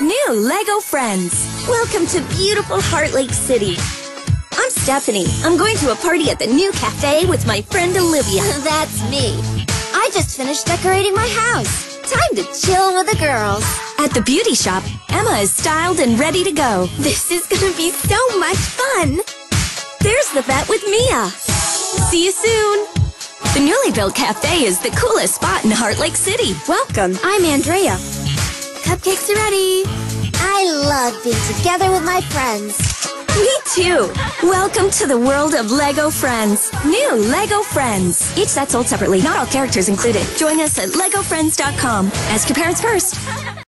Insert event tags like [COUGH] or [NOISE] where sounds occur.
New Lego Friends. Welcome to beautiful Heart Lake City. I'm Stephanie. I'm going to a party at the new cafe with my friend Olivia. [LAUGHS] That's me. I just finished decorating my house. Time to chill with the girls. At the beauty shop, Emma is styled and ready to go. [LAUGHS] This is gonna be so much fun. There's the vet with Mia. See you soon. The newly built cafe is the coolest spot in Heart Lake City. Welcome. I'm Andrea. Cupcakes are ready. I love being together with my friends. Me too. Welcome to the world of Lego Friends. New Lego Friends. Each set sold separately. Not all characters included. Join us at LegoFriends.com. Ask your parents first.